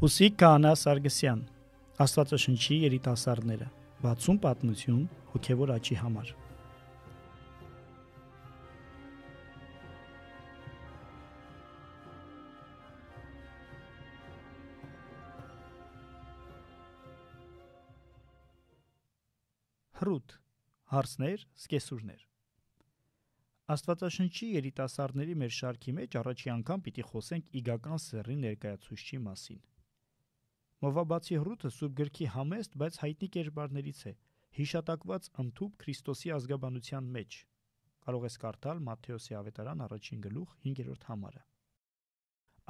Հուսիկ Կանա Սարգսյան Աստվածաշնչի երիտասարդները 60 պատմություն հոգևոր աճի համար Հրուտ հարցներ, սկեսուրներ Աստվածաշնչի երիտասարդների մեր շարքի մեջ առաջի անգամ պիտի խոսենք իգական սեռի ներկայացուցչի մասին։ Մովաբացի Հրութը Սուրբ գրքի համեստ, բայց հայտնի կերպարներից է, հիշատակված ընդཐུպ Քրիստոսի ազգաբանության մեջ։ Կարող ես կարդալ Մատթեոսի ավետարան առաջին գլուխ 5-րդ համարը։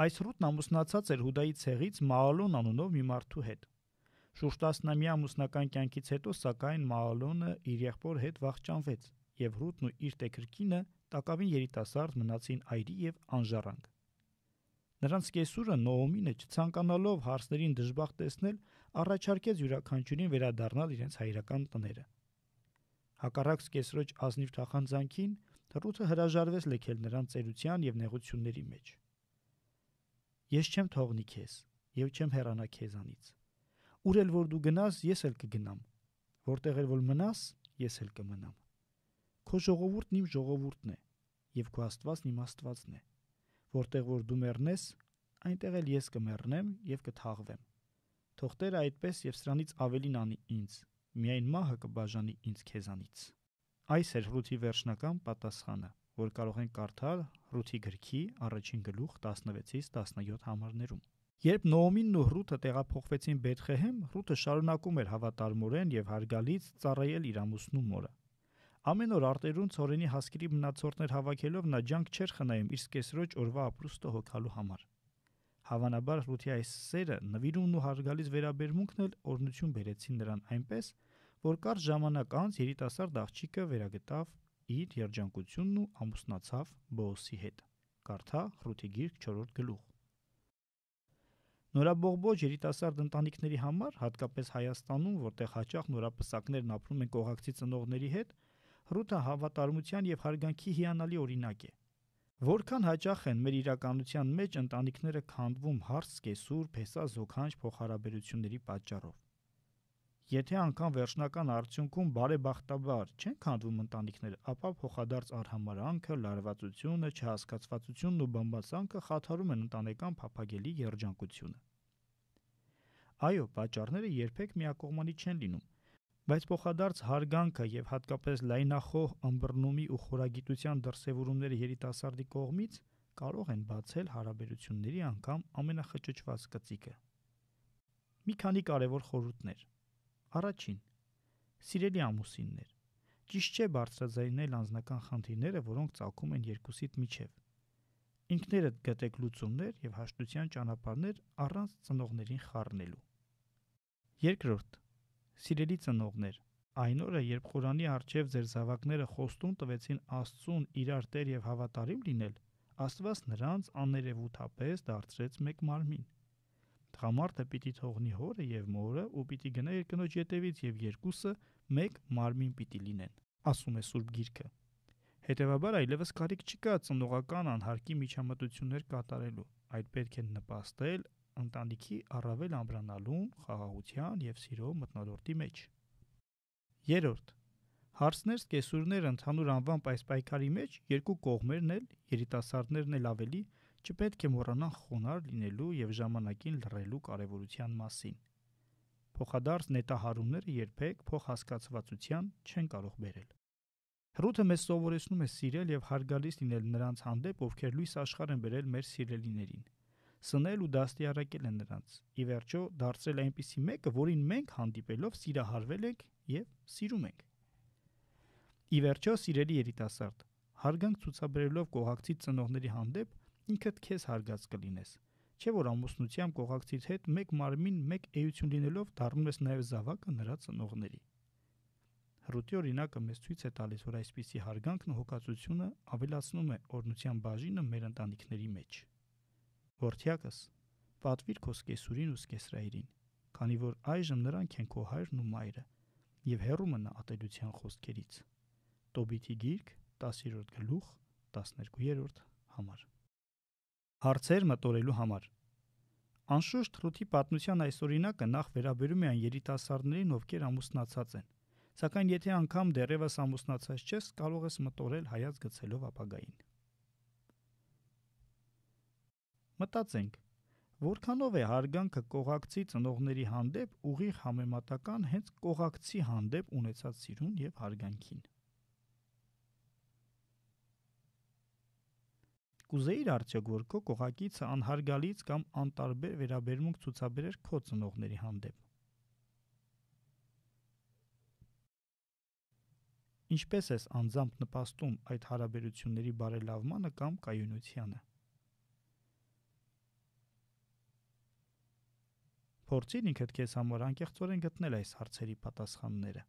Այս Հրութն ամուսնացած էր Հուդայի ցեղից Մաալոն անունով մի մարդու հետ։ Շուրջ 10-ամյա ամուսնական կյանքից հետո սակայն Մաալոնը իր եղբոր հետ վախճանվեց, եւ Հրութն ու իր տեկրկինը տակավին երիտասարդ մնացին այրի եւ անժառանգ։ Նրանց կեսուրը Նոոմինը չցանկանալով հարցներին դժբախտ տեսնել, առաջարկեց յուրաքանչյուրին վերադառնալ իրենց հայրական տները։ Հակառակ կեսրոջ ազնիվ թախանձանքին Ռութը հրաժարվեց լքել նրան ծերության եւ նեղությունների մեջ։ Ես չեմ թողնի քեզ եւ չեմ հեռանա քեզանից։ Ուր էլ որ դու գնաս, ես էլ կգնամ։ Որտեղ էլ որ մնաս, ես էլ կմնամ։ Քո ժողովուրդն իմ ժողովուրդն է եւ քո Աստվածն իմ Աստվածն է որտեղ որ դու մեռնես, այնտեղ էլ ես կմեռնեմ եւ կթաղվեմ։ Թող Տերը այդպես եւ սրանից ավելին անի ինձ, միայն մահը կբաժանի ինձ քեզանից։ Այս էր Ռութի վերջնական պատասխանը, որ կարող են կարդալ Ռութի գրքի առաջին գլուխ 16-ից 17 համարներում։ Երբ Նոոմինն ու Ռութը տեղափոխվեցին Բեթխեհեմ, Ռութը շարունակում էր հավատարմորեն եւ հարգալից ծառայել իր ամուսնու մորը։ Ամեն օր արտերուն ծորենի հասկերի մնացորդներ հավաքելով նա ջանք չէր խնայում իր սկեսրոջ օրվա ապրուստը հոգալու համար։ Հավանաբար Ռութի այս սերը, նվիրումն ու հարգալից վերաբերմունքն էլ օրնություն բերեցին նրան այնպես, որ կար ժամանակ անց երիտասարդ աղջիկը վերագտավ իր երջանկությունն ու ամուսնացավ Բոոսի հետ։ Կարդա Ռութի գիրք 4-րդ գլուխ։ Նորաբողբոջ երիտասարդ ընտանիքների համար, հատկապես Հայաստանում, որտեղ հաճախ նորապսակներն ապրում են կողակցի ծնողների հետ, Ռութը հավատարմության եւ հարգանքի հիանալի օրինակ է։ Որքան հաճախ են մեր իրականության մեջ ընտանիքները քանդվում հարց սկեսուր, փեսա զոքանջ փոխհարաբերությունների պատճառով։ Եթե անգամ վերջնական արդյունքում բարեբախտաբար չեն քանդվում ընտանիքները, ապա փոխադարձ արհամարանքը, լարվածությունը, չհասկացվածությունն ու բամբասանքը խաթարում են ընտանեկան փափագելի երջանկությունը։ Այո, պատճառները երբեք միակողմանի չեն լինում բայց փոխադարձ հարգանքը եւ հատկապես լայնախոհ ըմբռնումի ու խորագիտության դրսևորումները երիտասարդի կողմից կարող են բացել հարաբերությունների անգամ ամենախճճված կծիկը։ Մի քանի կարևոր խորհուրդներ։ Առաջին. Սիրելի ամուսիններ, ճիշտ չէ բարձրաձայնել անձնական խնդիրները, որոնք ցակում են երկուսիդ միջև։ Ինքներդ գտեք լուծումներ եւ հաշտության ճանապարհներ առանց ծնողներին խառնելու։ Երկրորդ Սիրելի ծնողներ, այն օրը, երբ Ղուրանի արչև ձեր զավակները խոստում տվեցին Աստծուն իրար Տեր եւ հավատարիմ լինել, Աստված նրանց աներևութապես դարձրեց մեկ մարմին։ Տղամարդը պիտի թողնի հորը եւ մորը ու պիտի գնա իր կնոջ ետևից եւ երկուսը մեկ մարմին պիտի լինեն, ասում է Սուրբ Գիրքը։ Հետևաբար այլևս կարիք չկա ծնողական անհարկի միջամտություններ կատարելու։ Այդ պետք է նպաստել ընտանիքի առավել ամբրանալուն, խաղաղության եւ սիրո մտնոլորտի մեջ։ Երորդ. Հարցներ սկեսուրներ ընդհանուր անվամբ այս պայքարի մեջ երկու կողմերն էլ, երիտասարդներն էլ ավելի չպետք է մոռանան խոնար լինելու եւ ժամանակին լռելու կարեւորության մասին։ Փոխադարձ նետահարումները երբեք փոխհասկացվածության չեն կարող բերել։ Հրութը մեզ սովորեցնում է սիրել եւ հարգալից լինել նրանց հանդեպ, ովքեր լույս աշխարհ են բերել մեր սիրելիներին սնել ու դաստիարակել են նրանց։ Ի վերջո դարձրել այնպիսի մեկը, որին մենք հանդիպելով սիրահարվել ենք եւ սիրում ենք։ Ի վերջո սիրելի երիտասարդ, հարգանք ցուցաբերելով կողակցի ծնողների հանդեպ ինքդ քեզ հարգած կլինես։ Չէ որ ամուսնությամբ կողակցից հետ մեկ մարմին, մեկ էություն լինելով դառնում ես նաև զավակը նրա ծնողների։ Հրուտի օրինակը մեզ ցույց է տալիս, որ այսպիսի հարգանքն ու հոգացությունը ավելացնում է օրնության բաժինը մեր ընտանիքների մեջ։ Որդյակս, պատվիր քո սկեսուրին ու սկեսրայրին, քանի որ այժմ նրանք են քո հայրն ու մայրը, եւ հերու մնա ատելության խոսքերից։ Տոբիթի գիրք 10-րդ գլուխ 12-րդ համար։ Հարցեր մտորելու համար։ Անշուշտ Ռութի պատմության այս օրինակը նախ վերաբերում է այն երիտասարդներին, ովքեր ամուսնացած են։ Սակայն եթե անգամ դեռևս ամուսնացած չես, կարող ես մտորել հայաց գցելով ապագային։ Մտածենք, որքանով է հարգանքը կողակցի ծնողների հանդեպ ուղիղ համեմատական հենց կողակցի հանդեպ ունեցած սիրուն եւ հարգանքին։ Կուզեիր արդյոք որ քո կողակիցը անհարգալից կամ անտարբեր վերաբերմունք ցուցաբերեր քո ծնողների հանդեպ։ Ինչպես ես անձամբ նպաստում այդ հարաբերությունների բարելավմանը կամ կայունությանը։ Փորձիր ինքդ քեզ համար անկեղծորեն գտնել այս հարցերի պատասխանները։